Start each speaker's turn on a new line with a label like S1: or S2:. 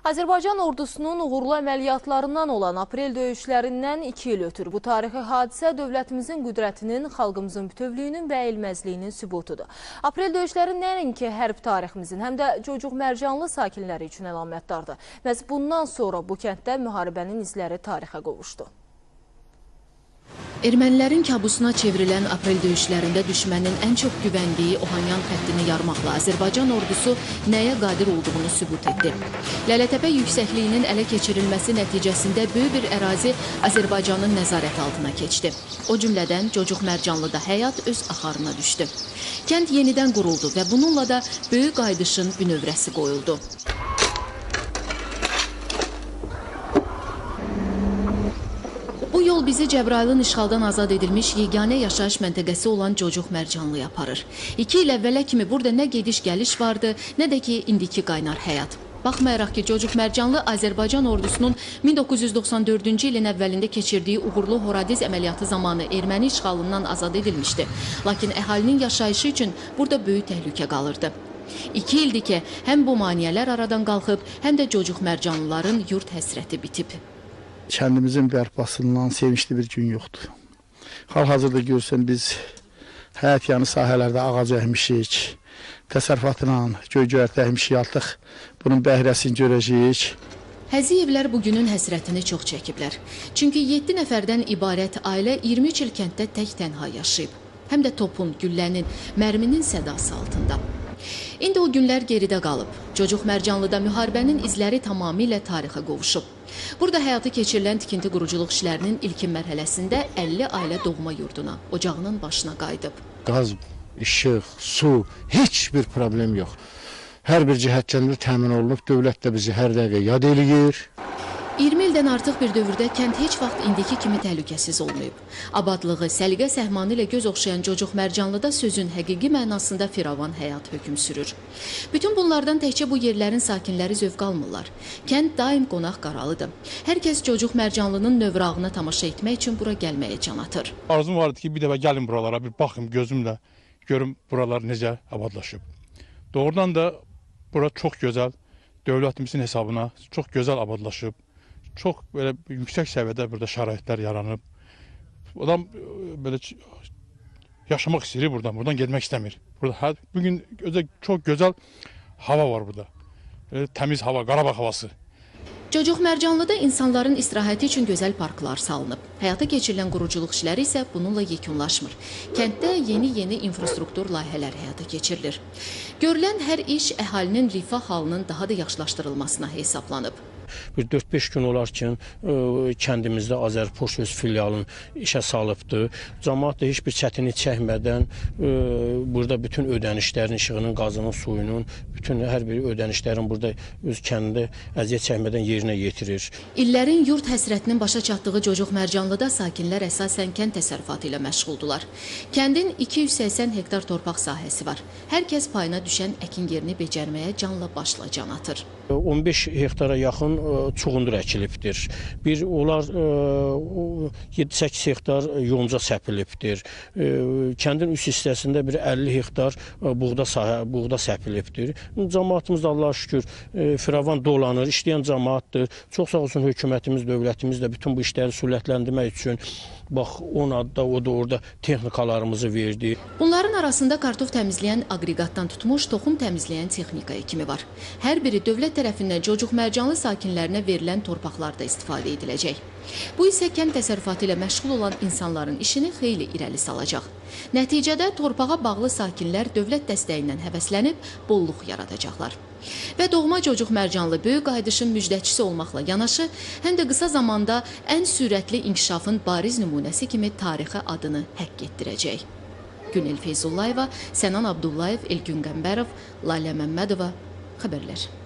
S1: Azərbaycan ordusunun uğurlu əməliyyatlarından olan aprel döyüşlərindən 2 il ötür. Bu tarixi hadisə dövlətimizin qüdrətinin, xalqımızın bütövlüyünün və elməzliyinin sübutudur. Aprel döyüşləri nəinki hərb tariximizin, həm də cocuq mərcanlı sakinləri üçün əlamətdardır. Məhz bundan sonra bu kənddə müharibənin izləri tarixə qovuşdu.
S2: Ermənilərin kabusuna çevrilən aprel döyüşlərində düşmənin ən çox güvəndiyi Ohanyan xəttini yarmaqla Azərbaycan ordusu nəyə qadir olduğunu sübut etdi. Lələtəpə yüksəkliyinin ələ keçirilməsi nəticəsində böyük bir ərazi Azərbaycanın nəzarət altına keçdi. O cümlədən Cocuq Mərcanlıda həyat öz axarına düşdü. Kənd yenidən quruldu və bununla da böyük qaydışın bünövrəsi qoyuldu. Bu yol bizi Cəbrailin işğaldan azad edilmiş yeganə yaşayış məntəqəsi olan Cocuq Mərcanlıya aparır. İki il əvvələ kimi burada nə gediş-gəliş vardı, nə də ki, indiki qaynar həyat. Baxmayaraq ki, Cocuq Mərcanlı Azərbaycan ordusunun 1994-cü ilin əvvəlində keçirdiyi uğurlu Horadiz əməliyyatı zamanı erməni işğalından azad edilmişdi. Lakin əhalinin yaşayışı üçün burada böyük təhlükə qalırdı. İki ildir ki, həm bu maniyələr aradan qalxıb, həm də Cocuq Mərcanlıların yurt həsrəti bitib.
S3: Kəndimizin bərpasından sevinçli bir gün yoxdur. Hal-hazırda görsən biz həyat yanı sahələrdə ağac əkmişik, təsərrüfatla göy-göyərtə əkmişik artıq bunun bəhrəsini görəcəyik.
S2: Həziyevlər bugünün həsrətini çox çəkiblər. Çünki 7 nəfərdən ibarət ailə 23 il kənddə tək tənha yaşayıb. Həm də topun, güllənin, mərminin sədası altında. İndi o günlər geridə qalıb. Cocuq Mərcanlıda müharibənin izləri tamamilə tarixə qovuşub. Burada həyata keçirilən tikinti quruculuq işlərinin ilkin mərhələsində 50 ailə doğma yurduna, ocağının başına qayıdıb.
S4: qaz, işıq, su, heç bir problem yox. Hər bir cəhətdən də təmin olunub, dövlət də bizi hər dəqiqə yad eləyir.
S2: 20 ildən artıq bir dövrdə kənd heç vaxt indiki kimi təhlükəsiz olmayıb. Abadlığı, səliqə səhmanı ilə göz oxşayan Cocuq Mərcanlıda sözün həqiqi mənasında firavan həyat hökm sürür. Bütün bunlardan təkcə bu yerlərin sakinləri zövq almırlar. Kənd daim qonaq qaralıdır. Hər kəs Cocuq Mərcanlının növrağına tamaşa etmək üçün bura gəlməyə can atır.
S5: Arzum vardı ki, bir dəfə gəlin buralara, bir baxım gözümlə, görüm buralar necə abadlaşıb. Doğrudan da bura çox gözəl, dövlətimizin hesabına çox gözəl abadlaşıb. Çox belə yüksək səviyyədə burada şəraitlər yaranıb. Adam e, belə yaşamaq istəyir buradan, buradan getmək istəmir. Burada hər bu gün özə çox gözəl hava var burada. Belə təmiz hava, Qarabağ havası.
S2: Cocuq Mərcanlıda insanların istirahəti üçün gözəl parklar salınıb. Həyata keçirilən quruculuq işləri isə bununla yekunlaşmır. Kənddə yeni-yeni infrastruktur layihələri həyata keçirilir. Görülən hər iş əhalinin rifah halının daha da yaxşılaşdırılmasına hesablanıb.
S4: Bir 4-5 gün olar ki, ə, kəndimizdə Azərpoş öz filialını işə salıbdı. Cəmaət də heç bir çətinlik çəkmədən ə, burada bütün ödənişlərin, işığının, qazının, suyunun, bütün hər bir ödənişlərin burada öz kəndində əziyyət çəkmədən yerinə yetirir.
S2: İllərin yurt həsrətinin başa çatdığı Cocuq Mərcanlıda sakinlər əsasən kənd təsərrüfatı ilə məşğuldular. Kəndin 280 hektar torpaq sahəsi var. Hər kəs payına düşən əkin yerini becərməyə canla başla can atır.
S4: 15 hektara yaxın çuğundur əkilibdir. Bir onlar ə, o 7-8 hektar yonca səpilibdir. Ə, Kəndin üst hissəsində bir 50 hektar buğda sahə, buğda səpilibdir. Cəmaatımız da Allah'a şükür firavan dolanır, işləyən cəmaatdır. Çox sağ olsun hökumətimiz, dövlətimiz də bütün bu işləri sürətləndirmək üçün bax onun adda o da orada texnikalarımızı verdi.
S2: Bunların arasında kartof təmizləyən aqreqatdan tutmuş toxum təmizləyən texnika kimi var. Hər biri dövlət tərəfindən Cocuq Mərcanlı sakinlərinə verilən torpaqlarda istifadə ediləcək. Bu isə kənd təsərrüfatı ilə məşğul olan insanların işini xeyli irəli salacaq. Nəticədə torpağa bağlı sakinlər dövlət dəstəyindən həvəslənib bolluq yaradacaqlar. Və doğma Cocuq Mərcanlı böyük qaydışın müjdəçisi olmaqla yanaşı, həm də qısa zamanda ən sürətli inkişafın bariz nümunəsi kimi tarixə adını həkk etdirəcək. Günel Feyzullayeva, Sənan Abdullayev, Elgün Qəmbərov, Lalə Məmmədova xəbərlər.